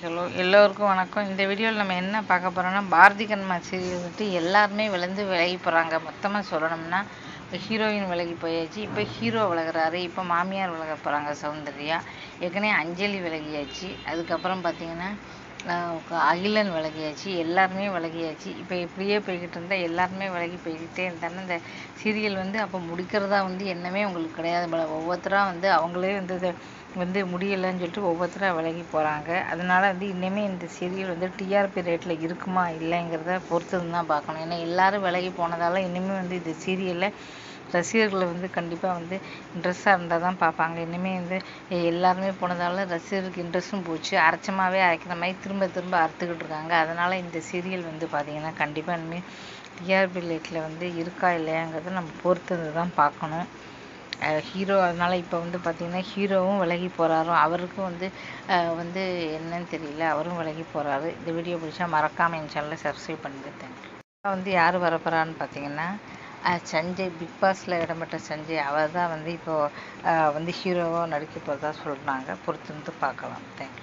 Hello எல்லோருக்கும் வணக்கம். இந்த வீடியோவில் நம்ம என்ன பார்க்க போகிறோம்னா பாரதி கண்மா சீரியல் வந்துட்டு எல்லாருமே விளைந்து விலகி போகிறாங்க மொத்தமாக சொல்லணும்னா இப்போ ஹீரோயின் விலகி போயாச்சு. இப்போ ஹீரோ விலகிறாரு. இப்போ மாமியார் விலக போகிறாங்க சௌந்தர்யா. ஏற்கனவே அஞ்சலி விலகியாச்சு. அதுக்கப்புறம் பார்த்தீங்கன்னா அகிலன் விலகியாச்சு எல்லாருமே விலகியாச்சு. இப்போ இப்படியே போய்கிட்டு இருந்தால் எல்லாருமே விலகி போய்கிட்டே இருந்தாலும் இந்த சீரியல் வந்து அப்போ முடிக்கிறதா வந்து எண்ணமே உங்களுக்கு கிடையாது போல. ஒவ்வொருத்தராக வந்து அவங்களே வந்து இதை வந்து முடியலைன்னு சொல்லிட்டு ஒவ்வொருத்தராக விலகி போகிறாங்க அதனால வந்து இன்னுமே இந்த சீரியல் வந்து டிஆர்பி ரேட்டில் இருக்குமா இல்லைங்கிறத பொறுத்து தான் பார்க்கணும். ஏன்னா எல்லாரும் விலகி போனதால இன்னுமே வந்து இந்த சீரியலில் ரசிகர்களை வந்து கண்டிப்பாக வந்து இன்ட்ரெஸ்டாக இருந்தால் தான் பார்ப்பாங்க. இனிமேல் வந்து எல்லாருமே போனதால ரசிகருக்கு இன்ட்ரெஸ்ட்டும் போச்சு. அரைச்சமாகவே அரைக்கிற மாதிரி திரும்ப திரும்ப அறுத்துக்கிட்டு இருக்காங்க. அதனால் இந்த சீரியல் வந்து பார்த்திங்கன்னா கண்டிப்பாக இனிமேல் டிஆர்பி லேட்டில் வந்து இருக்கா இல்லையாங்கிறத நம்ம பொறுத்து தான் பார்க்கணும் ஹீரோ அதனால் இப்போ வந்து பார்த்திங்கன்னா ஹீரோவும் விலகி போகிறாரோ அவருக்கும் வந்து வந்து என்னன்னு தெரியல அவரும் விலகி போகிறாரு இந்த வீடியோ பிடிச்சா மறக்காமல் என் சேனலை சப்ஸ்கிரைப் பண்ணுங்க தேங்க்யூ வந்து யார் வரப்போகிறான்னு பார்த்தீங்கன்னா சஞ்சய் பிக் பாஸில் இடம்பெற்ற சஞ்சய் அவர் தான் வந்து இப்போது வந்து ஹீரோவாக நடிக்க போகிறதா சொல்கிறாங்க பொறுத்து வந்து பார்க்கலாம் தேங்க்யூ